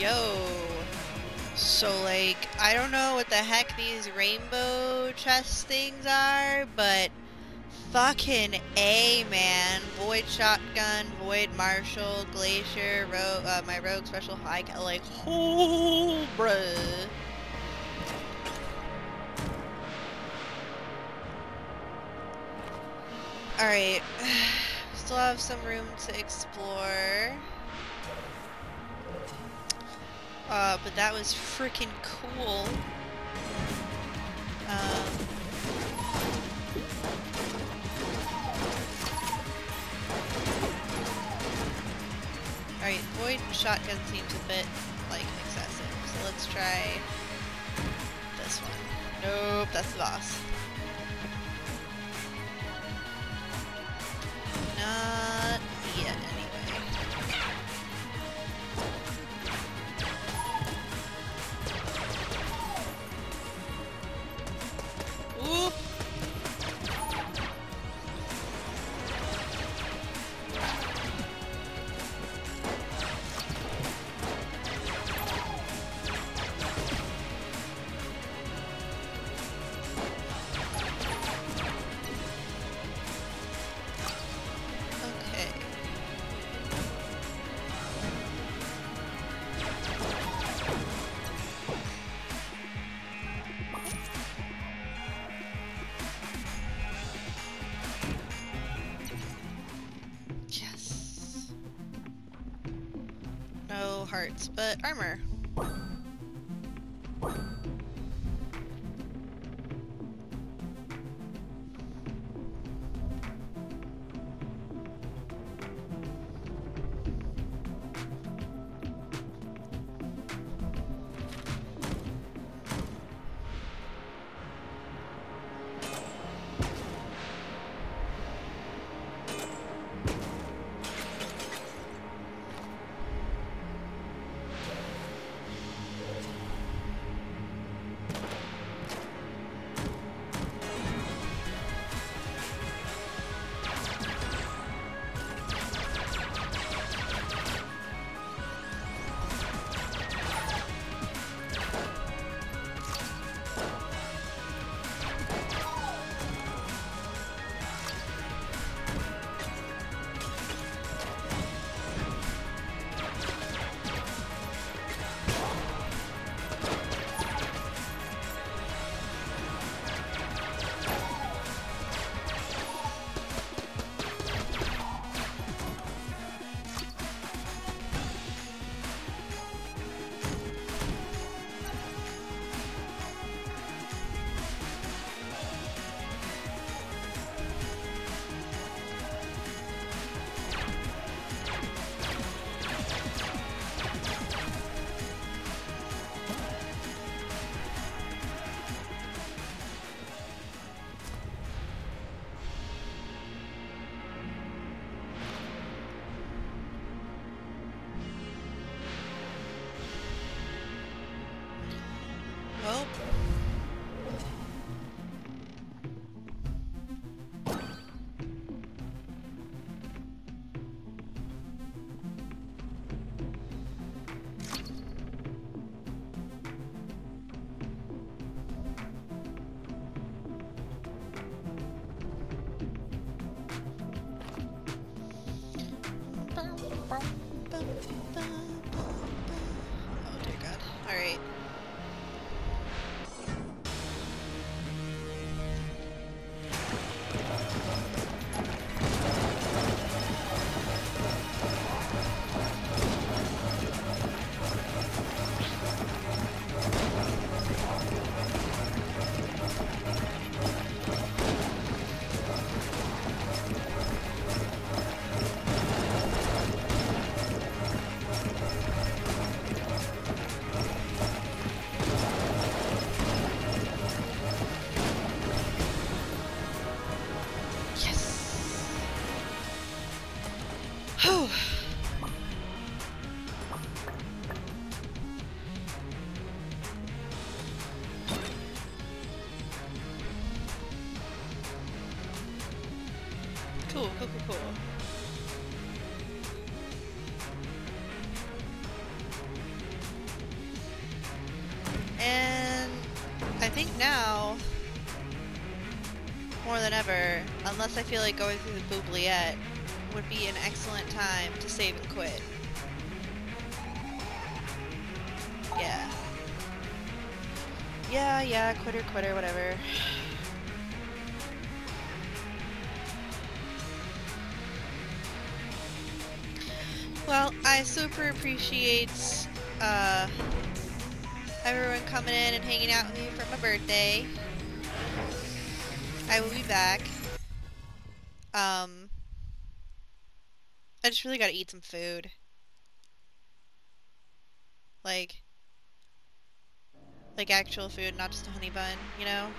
Yo. So, like, I don't know what the heck these rainbow chest things are, but fucking A, man. Void Shotgun, Void Marshal, Glacier, Ro uh, my Rogue Special High, like, oh, bruh. Alright, still have some room to explore. Uh, but that was freaking cool. Um, Alright, Void Shotgun seems a bit, like, excessive. So let's try this one. Nope, that's the boss. Hearts, but armor. Whew. Cool, cool, cool, cool. And I think now, more than ever, unless I feel like going through the oubliette, would be an excellent time to save and quit. Yeah. Yeah, yeah, quitter, quitter, whatever. Well, I super appreciate uh, everyone coming in and hanging out with me for my birthday. I will be back. Um, I just really gotta eat some food. Like, like actual food, not just a honey bun, you know?